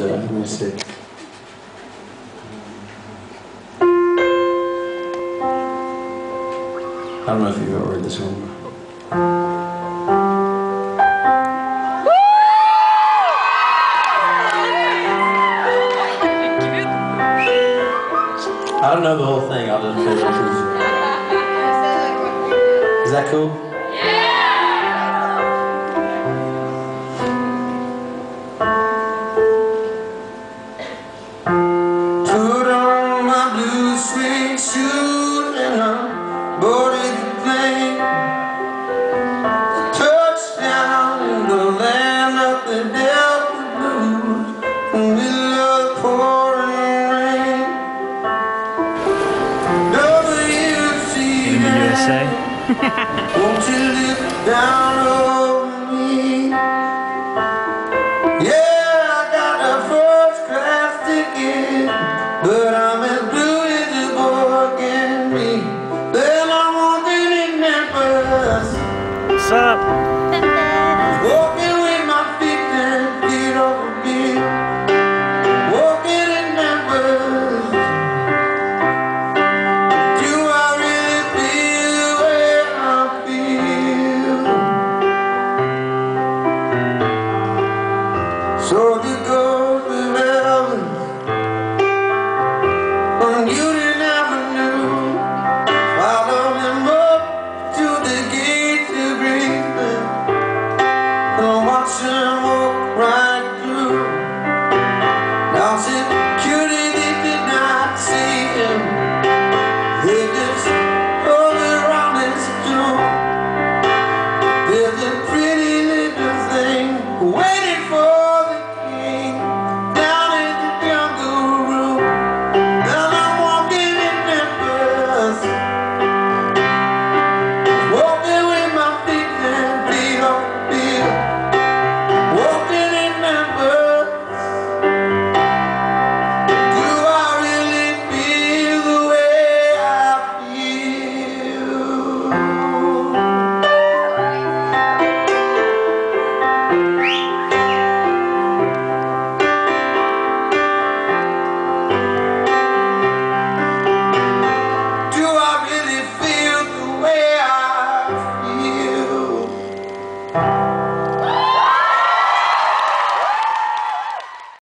uh. I don't know if you've ever heard this one. I don't know the whole thing. I'll just play piece. Is that cool? Suede shoes and I boarded the plane. Touchdown in the land of the Delta Blues, in the middle of the pouring rain. In the USA. won't you look down What's up?